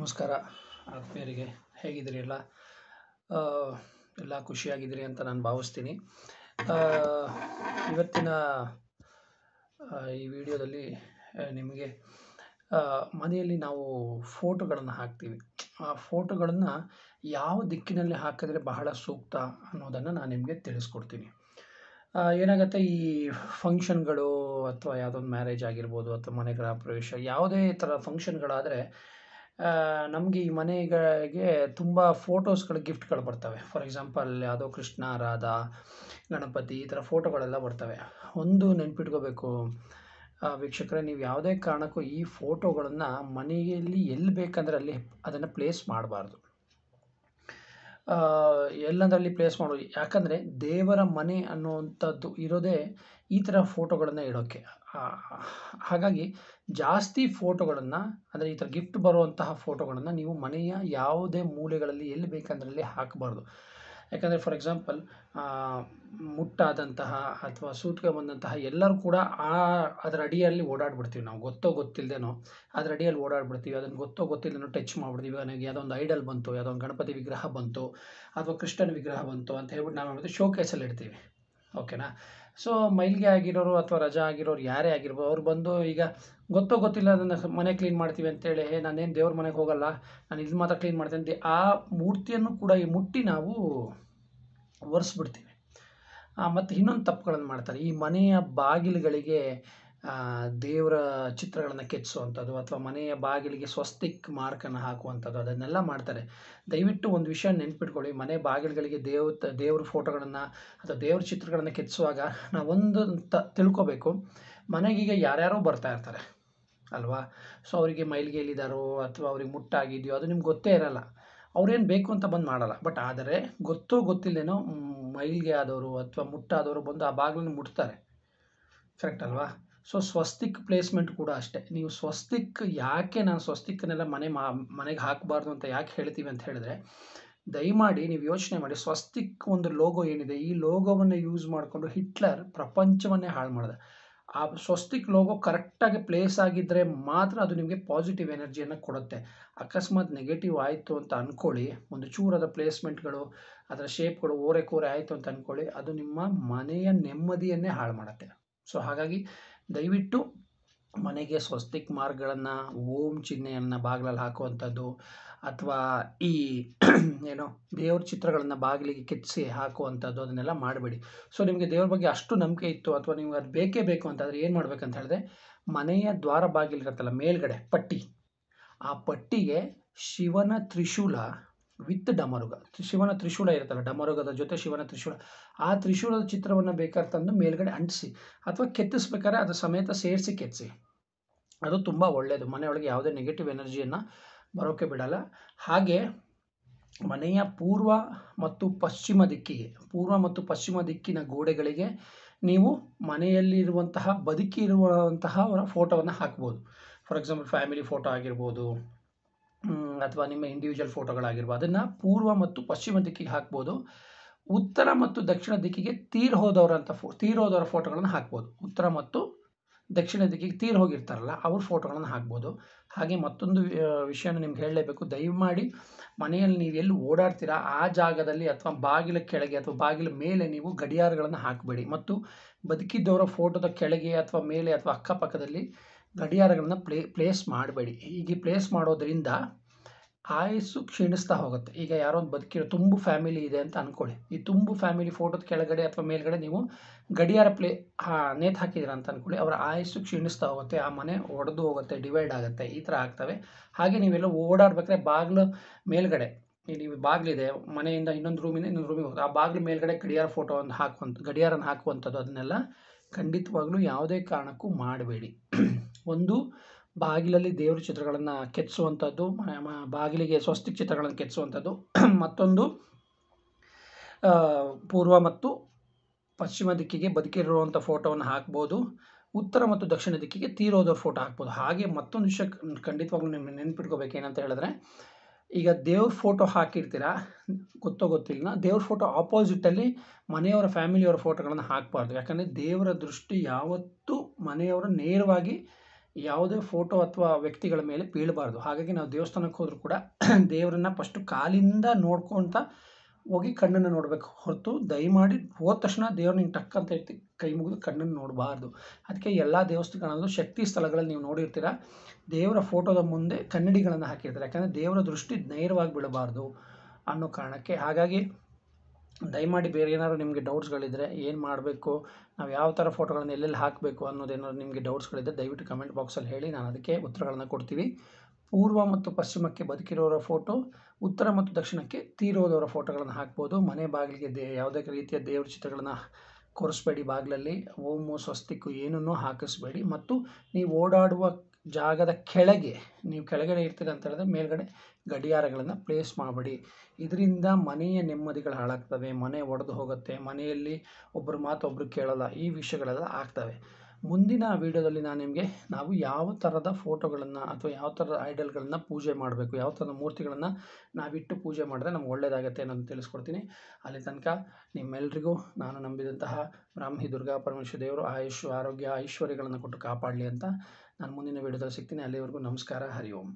ನಮಸ್ಕಾರ. ಆತ್ಮೀಯರಿಗೆ ಹೇಗಿದ್ದೀರಿ ಎಲ್ಲ ಎಲ್ಲ ಖುಷಿಯಾಗಿದ್ದೀರಿ ಅಂತ ನಾನು ಭಾವಿಸ್ತೀನಿ. ಇವತ್ತಿನ ಈ ವಿಡಿಯೋದಲ್ಲಿ ನಿಮಗೆ ಮನೆಯಲ್ಲಿ ನಾವು ಫೋಟೋಗಳನ್ನು ಹಾಕ್ತೀವಿ. ಆ ಫೋಟೋಗಳನ್ನು ಯಾವ ದಿಕ್ಕಿನಲ್ಲಿ ಹಾಕಿದ್ರೆ ಬಹಳ ಸೂಕ್ತ ಅನ್ನೋದನ್ನು ನಾನು ನಿಮಗೆ ತಿಳಿಸ್ಕೊಡ್ತೀನಿ. ಏನಾಗುತ್ತೆ, ಈ ಫಂಕ್ಷನ್ಗಳು ಅಥವಾ ಯಾವುದೊಂದು ಮ್ಯಾರೇಜ್ ಆಗಿರ್ಬೋದು ಅಥವಾ ಮನೆ ಗೃಹ ಪ್ರವೇಶ, ಯಾವುದೇ ಥರ ಫಂಕ್ಷನ್ಗಳಾದರೆ ನಮಗೆ ಈ ಮನೆಗಳಿಗೆ ತುಂಬ ಫೋಟೋಸ್ಗಳು ಗಿಫ್ಟ್ಗಳು ಬರ್ತವೆ. ಫಾರ್ ಎಕ್ಸಾಂಪಲ್ ಯಾವುದೋ ಕೃಷ್ಣ, ರಾಧಾ, ಗಣಪತಿ ಈ ಥರ ಫೋಟೋಗಳೆಲ್ಲ ಬರ್ತವೆ. ಒಂದು ನೆನ್ಪಿಟ್ಕೋಬೇಕು ವೀಕ್ಷಕರೇ, ನೀವು ಯಾವುದೇ ಕಾರಣಕ್ಕೂ ಈ ಫೋಟೋಗಳನ್ನು ಮನೆಯಲ್ಲಿ ಎಲ್ಲಿ ಬೇಕಂದ್ರೆ ಅಲ್ಲಿ ಅದನ್ನು ಪ್ಲೇಸ್ ಮಾಡಬಾರ್ದು. ಎಲ್ಲದರಲ್ಲಿ ಪ್ಲೇಸ್ ಮಾಡೋದು ಯಾಕಂದರೆ ದೇವರ ಮನೆ ಅನ್ನುವಂಥದ್ದು ಇರೋದೇ ಈ ಥರ ಫೋಟೋಗಳನ್ನು ಇಡೋಕ್ಕೆ ಹಾಗಾಗಿ ಜಾಸ್ತಿ ಫೋಟೋಗಳನ್ನು ಅಂದರೆ ಈ ಥರ ಗಿಫ್ಟ್ ಬರುವಂತಹ ಫೋಟೋಗಳನ್ನು ನೀವು ಮನೆಯ ಯಾವುದೇ ಮೂಲೆಗಳಲ್ಲಿ ಎಲ್ಲಿ ಬೇಕಂದ್ರಲ್ಲಿ ಹಾಕಬಾರ್ದು. ಯಾಕಂದರೆ ಫಾರ್ ಎಕ್ಸಾಂಪಲ್ ಮುಟ್ಟಾದಂತಹ ಅಥವಾ ಸೂಟ್ಗೆ ಬಂದಂತಹ ಎಲ್ಲರೂ ಕೂಡ ಆ, ಅದರ ಅಡಿಯಲ್ಲಿ ಓಡಾಡ್ಬಿಡ್ತೀವಿ ನಾವು. ಗೊತ್ತೋ ಗೊತ್ತಿಲ್ಲದೇನೋ ಅದರ ಅಡಿಯಲ್ಲಿ ಓಡಾಡ್ಬಿಡ್ತೀವಿ. ಅದನ್ನು ಗೊತ್ತೋ ಗೊತ್ತಿಲ್ಲದೇನೋ ಟಚ್ ಮಾಡ್ಬಿಡ್ತೀವಿ. ನನಗೆ ಯಾವುದೋ ಒಂದು ಐಡಲ್ ಬಂತು ಯಾವುದೋ ಒಂದು ಗಣಪತಿ ವಿಗ್ರಹ ಬಂತು, ಅಥವಾ ಕೃಷ್ಣನ ವಿಗ್ರಹ ಬಂತು ಅಂತ ಹೇಳ್ಬಿಟ್ಟು ನಾವು ಮಾಡ್ತೀವಿ? ಶೋಕೇಸಲ್ಲಿ ಇಡ್ತೀವಿ. ಓಕೆನಾ? ಸೊ ಮೈಲ್ಗೆ ಆಗಿರೋರು ಅಥವಾ ರಜಾ ಆಗಿರೋರು ಯಾರೇ ಆಗಿರ್ಬೋದು, ಅವ್ರು ಬಂದು ಈಗ ಗೊತ್ತೋ ಗೊತ್ತಿಲ್ಲ ಅದನ್ನು ಮನೆ ಕ್ಲೀನ್ ಮಾಡ್ತೀವಿ ಅಂತೇಳಿ, ಹೇ, ನಾನೇನು ದೇವ್ರ ಮನೆಗೆ ಹೋಗಲ್ಲ, ನಾನು ಇದು ಮಾತ್ರ ಕ್ಲೀನ್ ಮಾಡ್ತೀನಿ ಅಂತ ಆ ಮೂರ್ತಿಯನ್ನು ಕೂಡ ಈ ಮುಟ್ಟಿ ನಾವು ಒರೆಸ್ಬಿಡ್ತೀವಿ. ಮತ್ತು ಇನ್ನೊಂದು ತಪ್ಪುಗಳನ್ನು ಮಾಡ್ತಾರೆ. ಈ ಮನೆಯ ಬಾಗಿಲುಗಳಿಗೆ ದೇವರ ಚಿತ್ರಗಳನ್ನು ಕೆತ್ತಿಸುವಂಥದ್ದು ಅಥವಾ ಮನೆಯ ಬಾಗಿಲಿಗೆ ಸ್ವಸ್ತಿಕ್ ಮಾರ್ಕನ್ನು ಹಾಕುವಂಥದ್ದು, ಅದನ್ನೆಲ್ಲ ಮಾಡ್ತಾರೆ. ದಯವಿಟ್ಟು ಒಂದು ವಿಷಯ ನೆನ್ಪಿಟ್ಕೊಳ್ಳಿ. ಮನೆ ಬಾಗಿಲುಗಳಿಗೆ ದೇವ, ದೇವ್ರ ಫೋಟೋಗಳನ್ನು ಅಥವಾ ದೇವ್ರ ಚಿತ್ರಗಳನ್ನು ಕೆತ್ತಿಸುವಾಗ ಒಂದು ತ, ತಿಳ್ಕೊಬೇಕು. ಮನೆಗೀಗ ಯಾರ್ಯಾರೋ ಬರ್ತಾ ಇರ್ತಾರೆ, ಅಲ್ವಾ? ಸೊ ಅವರಿಗೆ ಮೈಲಿಗೆ ಎಲ್ಲಿದ್ದಾರೋ ಅಥವಾ ಅವ್ರಿಗೆ ಮುಟ್ಟಾಗಿದೆಯೋ ಅದು ನಿಮ್ಗೆ ಗೊತ್ತೇ ಇರಲ್ಲ. ಅವ್ರೇನು ಬೇಕು ಅಂತ ಬಂದು ಮಾಡಲ್ಲ. ಬಟ್ ಆದರೆ ಗೊತ್ತೋ ಗೊತ್ತಿಲ್ಲೇನೋ ಮೈಲಿಗೆ ಆದವರು ಅಥವಾ ಮುಟ್ಟಾದವರು ಬಂದು ಆ ಬಾಗಿಲನ್ನು ಮುಟ್ತಾರೆ. ಕರೆಕ್ಟ್ ಅಲ್ವಾ? ಸೊ ಸ್ವಸ್ತಿಕ್ ಪ್ಲೇಸ್ಮೆಂಟ್ ಕೂಡ ಅಷ್ಟೇ. ನೀವು ಸ್ವಸ್ತಿಕ್ ಯಾಕೆ ನಾನು ಸ್ವಸ್ತಿಕ್ನೆಲ್ಲ ಮನೆ ಮನೆಗೆ ಹಾಕಬಾರ್ದು ಅಂತ ಯಾಕೆ ಹೇಳ್ತೀವಿ ಅಂತ ಹೇಳಿದ್ರೆ, ದಯಮಾಡಿ ನೀವು ಯೋಚನೆ ಮಾಡಿ ಸ್ವಸ್ತಿಕ್ ಒಂದು ಲೋಗೋ ಏನಿದೆ, ಈ ಲೋಗೋವನ್ನು ಯೂಸ್ ಮಾಡಿಕೊಂಡು ಹಿಟ್ಲರ್ ಪ್ರಪಂಚವನ್ನೇ ಹಾಳು ಮಾಡಿದೆ. ಆ ಸ್ವಸ್ತಿಕ್ ಲೋಗೋ ಕರೆಕ್ಟಾಗಿ ಪ್ಲೇಸ್ ಆಗಿದ್ದರೆ ಮಾತ್ರ ಅದು ನಿಮಗೆ ಪಾಸಿಟಿವ್ ಎನರ್ಜಿಯನ್ನು ಕೊಡುತ್ತೆ. ಅಕಸ್ಮಾತ್ ನೆಗೆಟಿವ್ ಆಯಿತು ಅಂತ ಅಂದ್ಕೊಳ್ಳಿ ಒಂದು ಚೂರದ ಪ್ಲೇಸ್ಮೆಂಟ್ಗಳು ಅದರ ಶೇಪ್ಗಳು ಓರೆ ಕೋರೆ ಆಯಿತು ಅಂತ ಅಂದ್ಕೊಳ್ಳಿ ಅದು ನಿಮ್ಮ ಮನೆಯ ನೆಮ್ಮದಿಯನ್ನೇ ಹಾಳು ಮಾಡುತ್ತೆ. ಸೊ ಹಾಗಾಗಿ ದಯವಿಟ್ಟು ಮನೆಗೆ ಸ್ವಸ್ತಿಕ್ ಮಾರ್ಕ್ಗಳನ್ನು ಓಂ ಚಿಹ್ನೆಯನ್ನು ಬಾಗಿಲಲ್ಲಿ ಹಾಕುವಂಥದ್ದು, ಅಥವಾ ಈ ಏನು ದೇವ್ರ ಚಿತ್ರಗಳನ್ನು ಬಾಗಿಲಿಗೆ ಕೆತ್ತಿಸಿ ಹಾಕುವಂಥದ್ದು ಅದನ್ನೆಲ್ಲ ಮಾಡಬೇಡಿ. ಸೊ ನಿಮಗೆ ದೇವ್ರ ಬಗ್ಗೆ ಅಷ್ಟು ನಂಬಿಕೆ ಇತ್ತು, ಅಥವಾ ನಿಮ್ಗೆ ಅದು ಬೇಕೇ ಬೇಕು ಅಂತಂದರೆ ಏನು ಮಾಡ್ಬೇಕಂತ ಹೇಳಿದ್ರೆ, ಮನೆಯ ದ್ವಾರ ಬಾಗಿಲಿರುತ್ತಲ್ಲ ಮೇಲ್ಗಡೆ, ಪಟ್ಟಿ, ಆ ಪಟ್ಟಿಗೆ ಶಿವನ ತ್ರಿಶೂಲ ವಿತ್ ಡಮರುಗ. ಶಿವನ ತ್ರಿಶೂಲ ಇರುತ್ತಲ್ಲ, ಡಮರುಗದ ಜೊತೆ ಶಿವನ ತ್ರಿಶೂಲ. ಆ ತ್ರಿಶೂಲದ ಚಿತ್ರವನ್ನು ಬೇಕಾದ್ರೆ ತಂದು ಮೇಲ್ಗಡೆ ಅಂಟಿಸಿ, ಅಥವಾ ಕೆತ್ತಿಸ್ಬೇಕಾದ್ರೆ ಅದು ಸಮೇತ ಸೇರಿಸಿ ಕೆತ್ತಿಸಿ ಅದು ತುಂಬ ಒಳ್ಳೆಯದು ಮನೆಯೊಳಗೆ ಯಾವುದೇ ನೆಗೆಟಿವ್ ಎನರ್ಜಿಯನ್ನು ಬರೋಕ್ಕೆ ಬಿಡಲ್ಲ. ಹಾಗೆ ಮನೆಯ ಪೂರ್ವ ಮತ್ತು ಪಶ್ಚಿಮ ದಿಕ್ಕಿಗೆ, ಪೂರ್ವ ಮತ್ತು ಪಶ್ಚಿಮ ದಿಕ್ಕಿನ ಗೋಡೆಗಳಿಗೆ ನೀವು ಮನೆಯಲ್ಲಿರುವಂತಹ, ಬದುಕಿರುವಂತಹ ಅವರ ಫೋಟೋವನ್ನು ಹಾಕ್ಬೋದು. ಫಾರ್ ಎಕ್ಸಾಂಪಲ್ ಫ್ಯಾಮಿಲಿ ಫೋಟೋ ಆಗಿರ್ಬೋದು ಅಥವಾ ನಿಮ್ಮ ಇಂಡಿವಿಜುವಲ್ ಫೋಟೋಗಳಾಗಿರ್ಬೋದು ಅದನ್ನು ಪೂರ್ವ ಮತ್ತು ಪಶ್ಚಿಮ ದಿಕ್ಕಿಗೆ ಹಾಕ್ಬೋದು. ಉತ್ತರ ಮತ್ತು ದಕ್ಷಿಣ ದಿಕ್ಕಿಗೆ ತೀರ್ ಹೋದವರಂಥ ಫೋ, ತೀರ್ ಹೋದವರ ಫೋಟೋಗಳನ್ನು ಹಾಕ್ಬೋದು. ಉತ್ತರ ಮತ್ತು ದಕ್ಷಿಣ ದಿಕ್ಕಿಗೆ ತೀರ್ ಹೋಗಿರ್ತಾರಲ್ಲ, ಅವ್ರ ಫೋಟೋಗಳನ್ನು ಹಾಕ್ಬೋದು. ಹಾಗೆ ಮತ್ತೊಂದು ವಿಷಯನ ನಿಮ್ಗೆ ಹೇಳಲೇಬೇಕು. ದಯಮಾಡಿ ಮನೆಯಲ್ಲಿ ನೀವು ಎಲ್ಲಿ ಓಡಾಡ್ತೀರಾ, ಆ ಜಾಗದಲ್ಲಿ ಅಥವಾ ಬಾಗಿಲ ಕೆಳಗೆ ಅಥವಾ ಬಾಗಿಲ ಮೇಲೆ ನೀವು ಗಡಿಯಾರಗಳನ್ನು ಹಾಕಬೇಡಿ. ಮತ್ತು ಬದುಕಿದ್ದವರ ಫೋಟೋದ ಕೆಳಗೆ ಅಥವಾ ಮೇಲೆ ಅಥವಾ ಅಕ್ಕಪಕ್ಕದಲ್ಲಿ ಗಡಿಯಾರಗಳನ್ನು ಪ್ಲೇ, ಪ್ಲೇಸ್ ಮಾಡಬೇಡಿ. ಹೀಗೆ ಪ್ಲೇಸ್ ಮಾಡೋದ್ರಿಂದ ಆಯಸ್ಸು ಕ್ಷೀಣಿಸ್ತಾ ಹೋಗುತ್ತೆ. ಈಗ ಯಾರೋ ಒಂದು ಬದುಕಿರೋ ತುಂಬು ಫ್ಯಾಮಿಲಿ ಇದೆ ಅಂತ ಅಂದ್ಕೊಳ್ಳಿ ಈ ತುಂಬು ಫ್ಯಾಮಿಲಿ ಫೋಟೋದ ಕೆಳಗಡೆ ಅಥವಾ ಮೇಲ್ಗಡೆ ನೀವು ಗಡಿಯಾರ ಪ್ಲೇ, ಹಾ, ನೇತು ಹಾಕಿದ್ದೀರ ಅಂತ ಅಂದ್ಕೊಳ್ಳಿ ಅವರ ಆಯಸ್ಸು ಕ್ಷೀಣಿಸ್ತಾ ಹೋಗುತ್ತೆ. ಆ ಮನೆ ಒಡೆದು ಹೋಗುತ್ತೆ, ಡಿವೈಡ್ ಆಗುತ್ತೆ. ಈ ಥರ ಆಗ್ತವೆ. ಹಾಗೆ ನೀವೆಲ್ಲ ಓಡಾಡ್ಬೇಕಾದ್ರೆ ಬಾಗಿಲು ಮೇಲ್ಗಡೆ ನೀವು ಬಾಗಿಲಿದೆ, ಮನೆಯಿಂದ ಇನ್ನೊಂದು ರೂಮಿಂದ ಇನ್ನೊಂದು ರೂಮಿಗೆ ಹೋಗುತ್ತೆ. ಆ ಬಾಗಿಲು ಮೇಲ್ಗಡೆ ಗಡಿಯಾರ ಫೋಟೋ ಒಂದು ಹಾಕುವಂಥ ಗಡಿಯಾರನ ಹಾಕುವಂಥದ್ದು ಅದನ್ನೆಲ್ಲ ಖಂಡಿತವಾಗ್ಲೂ ಯಾವುದೇ ಕಾರಣಕ್ಕೂ ಮಾಡಬೇಡಿ. ಒಂದು ಬಾಗಿಲಲ್ಲಿ ದೇವರ ಚಿತ್ರಗಳನ್ನು ಕೆತ್ತಿಸುವಂಥದ್ದು ಬಾಗಿಲಿಗೆ ಸ್ವಸ್ತಿಕ್ ಚಿತ್ರಗಳನ್ನು ಕೆತ್ತಿಸುವಂಥದ್ದು ಮತ್ತೊಂದು ಪೂರ್ವ ಮತ್ತು ಪಶ್ಚಿಮ ದಿಕ್ಕಿಗೆ ಬದುಕಿರುವಂಥ ಫೋಟೋವನ್ನು ಹಾಕ್ಬೋದು. ಉತ್ತರ ಮತ್ತು ದಕ್ಷಿಣ ದಿಕ್ಕಿಗೆ ತೀರೋದವ್ರ ಫೋಟೋ ಹಾಕ್ಬೋದು. ಹಾಗೆ ಮತ್ತೊಂದು ವಿಷಯ ಖಂಡಿತವಾಗ್ಲೂ ನಿಮ್ಮ ನೆನ್ಪಿಟ್ಕೋಬೇಕು ಏನಂತ ಹೇಳಿದ್ರೆ, ಈಗ ದೇವ್ರ ಫೋಟೋ ಹಾಕಿರ್ತೀರಾ? ಗೊತ್ತೋ ಗೊತ್ತಿಲ್ಲ. ದೇವ್ರ ಫೋಟೋ ಆಪೋಸಿಟಲ್ಲಿ ಮನೆಯವರ ಫ್ಯಾಮಿಲಿಯವರ ಫೋಟೋಗಳನ್ನು ಹಾಕಬಾರ್ದು. ಯಾಕಂದರೆ ದೇವರ ದೃಷ್ಟಿ ಯಾವತ್ತೂ ಮನೆಯವರ ನೇರವಾಗಿ ಯಾವುದೇ ಫೋಟೋ ಅಥವಾ ವ್ಯಕ್ತಿಗಳ ಮೇಲೆ ಬೀಳಬಾರ್ದು. ಹಾಗಾಗಿ ನಾವು ದೇವಸ್ಥಾನಕ್ಕೆ ಹೋದರೂ ಕೂಡ ದೇವರನ್ನ ಫಸ್ಟು ಕಾಲಿಂದ ನೋಡ್ಕೊಳ್ತಾ ಹೋಗಿ ಕಣ್ಣನ್ನು ನೋಡಬೇಕು. ಹೊರತು ದಯಮಾಡಿ ಹೋದ ತಕ್ಷಣ ದೇವ್ರನ್ನ ಹಿಂಗೆ ಟಕ್ ಅಂತ ಎತ್ತಿ ಕೈ ಮುಗಿದು ಕಣ್ಣನ್ನು ನೋಡಬಾರ್ದು. ಅದಕ್ಕೆ ಎಲ್ಲ ದೇವಸ್ಥಾನಗಳಲ್ಲೂ ಶಕ್ತಿ ಸ್ಥಳಗಳಲ್ಲಿ ನೀವು ನೋಡಿರ್ತೀರ, ದೇವರ ಫೋಟೋದ ಮುಂದೆ ಕನ್ನಡಿಗಳನ್ನು ಹಾಕಿರ್ತಾರೆ. ಯಾಕಂದರೆ ದೇವರ ದೃಷ್ಟಿ ನೇರವಾಗಿ ಬೀಳಬಾರ್ದು ಅನ್ನೋ ಕಾರಣಕ್ಕೆ. ಹಾಗಾಗಿ ದಯಮಾಡಿ ಬೇರೆ ಏನಾದ್ರು ನಿಮಗೆ ಡೌಟ್ಸ್ಗಳಿದ್ದರೆ ಏನು ಮಾಡಬೇಕು, ನಾವು ಯಾವ ಥರ ಫೋಟೋಗಳನ್ನು ಎಲ್ಲೆಲ್ಲಿ ಹಾಕಬೇಕು ಅನ್ನೋದೇನಾದ್ರು ನಿಮಗೆ ಡೌಟ್ಸ್ಗಳಿದ್ದರೆ ದಯವಿಟ್ಟು ಕಮೆಂಟ್ ಬಾಕ್ಸಲ್ಲಿ ಹೇಳಿ, ನಾನು ಅದಕ್ಕೆ ಉತ್ತರಗಳನ್ನು ಕೊಡ್ತೀವಿ. ಪೂರ್ವ ಮತ್ತು ಪಶ್ಚಿಮಕ್ಕೆ ಬದುಕಿರೋರ ಫೋಟೋ ಉತ್ತರ ಮತ್ತು ದಕ್ಷಿಣಕ್ಕೆ ತೀರೋದವರ ಫೋಟೋಗಳನ್ನು ಹಾಕ್ಬೋದು. ಮನೆ ಬಾಗಿಲಿಗೆ ದೇ, ಯಾವುದೇ ರೀತಿಯ ದೇವ್ರ ಚಿತ್ರಗಳನ್ನು ಕೊರಿಸ್ಬೇಡಿ ಬಾಗಿಲಲ್ಲಿ. ಓಮು, ಸ್ವಸ್ತಿಕ್ಕು ಏನನ್ನೂ ಹಾಕಿಸ್ಬೇಡಿ. ಮತ್ತು ನೀವು ಓಡಾಡುವ ಜಾಗದ ಕೆಳಗೆ, ನೀವು ಕೆಳಗಡೆ ಇರ್ತೀರ ಅಂತ ಹೇಳಿದ್ರೆ ಮೇಲ್ಗಡೆ ಗಡಿಯಾರಗಳನ್ನು ಪ್ಲೇಸ್ ಮಾಡಬೇಡಿ. ಇದರಿಂದ ಮನೆಯ ನೆಮ್ಮದಿಗಳು ಹಾಳಾಗ್ತವೆ, ಮನೆ ಒಡೆದು ಹೋಗುತ್ತೆ, ಮನೆಯಲ್ಲಿ ಒಬ್ಬರು ಮಾತು ಒಬ್ಬರು ಕೇಳಲ್ಲ, ಈ ವಿಷಯಗಳೆಲ್ಲ ಆಗ್ತವೆ. ಮುಂದಿನ ವೀಡಿಯೋದಲ್ಲಿ ನಾನು ನಿಮಗೆ ನಾವು ಯಾವ ಥರದ ಫೋಟೋಗಳನ್ನು ಅಥವಾ ಯಾವ ಥರದ ಐಡಲ್ಗಳನ್ನು ಪೂಜೆ ಮಾಡಬೇಕು, ಯಾವ ಥರದ ಮೂರ್ತಿಗಳನ್ನು ನಾವಿಟ್ಟು ಪೂಜೆ ಮಾಡಿದ್ರೆ ನಮ್ಗೆ ಒಳ್ಳೆಯದಾಗತ್ತೆ ಅನ್ನೋದು ತಿಳಿಸ್ಕೊಡ್ತೀನಿ. ಅಲ್ಲಿ ತನಕ ನಿಮ್ಮೆಲ್ಲರಿಗೂ ನಾನು ನಂಬಿದಂತಹ ಬ್ರಾಹ್ಮಿ, ದುರ್ಗಾ, ಪರಮೇಶ್ವರ ದೇವರು ಆಯುಷ್, ಆರೋಗ್ಯ, ಐಶ್ವರ್ಯಗಳನ್ನು ಕೊಟ್ಟು ಕಾಪಾಡಲಿ ಅಂತ ನಾನು ಮುಂದಿನ ವಿಡಿಯೋದಲ್ಲಿ ಸಿಗ್ತೀನಿ. ಅಲ್ಲಿವರೆಗೂ ನಮಸ್ಕಾರ. ಹರಿ ಓಂ.